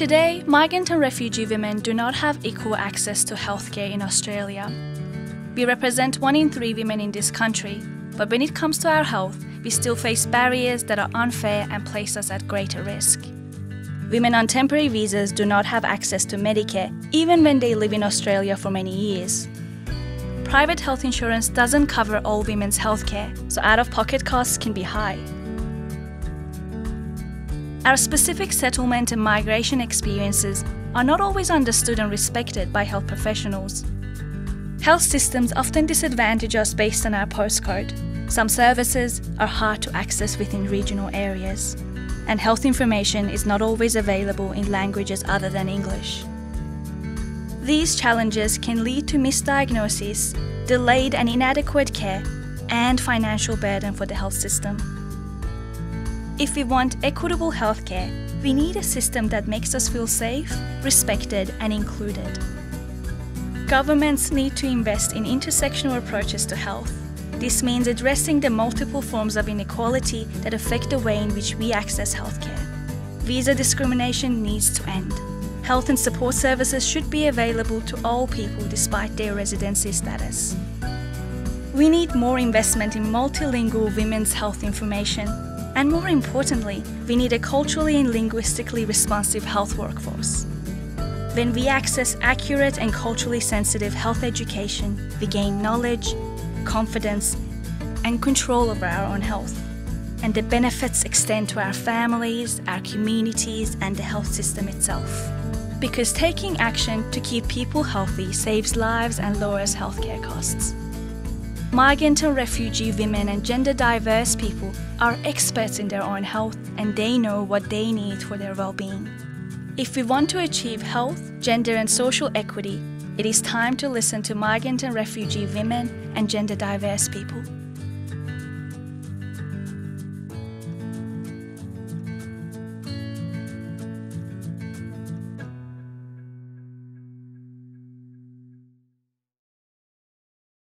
Today, migrant and refugee women do not have equal access to healthcare in Australia. We represent one in three women in this country, but when it comes to our health, we still face barriers that are unfair and place us at greater risk. Women on temporary visas do not have access to Medicare even when they live in Australia for many years. Private health insurance doesn't cover all women's healthcare, so out of pocket costs can be high. Our specific settlement and migration experiences are not always understood and respected by health professionals. Health systems often disadvantage us based on our postcode. Some services are hard to access within regional areas, and health information is not always available in languages other than English. These challenges can lead to misdiagnosis, delayed and inadequate care, and financial burden for the health system. If we want equitable healthcare, we need a system that makes us feel safe, respected, and included. Governments need to invest in intersectional approaches to health. This means addressing the multiple forms of inequality that affect the way in which we access healthcare. Visa discrimination needs to end health and support services should be available to all people despite their residency status. We need more investment in multilingual women's health information, and more importantly, we need a culturally and linguistically responsive health workforce. When we access accurate and culturally sensitive health education, we gain knowledge, confidence, and control over our own health. And the benefits extend to our families, our communities, and the health system itself because taking action to keep people healthy saves lives and lowers healthcare costs. Migrant and refugee women and gender diverse people are experts in their own health and they know what they need for their well-being. If we want to achieve health, gender and social equity, it is time to listen to migrant and refugee women and gender diverse people.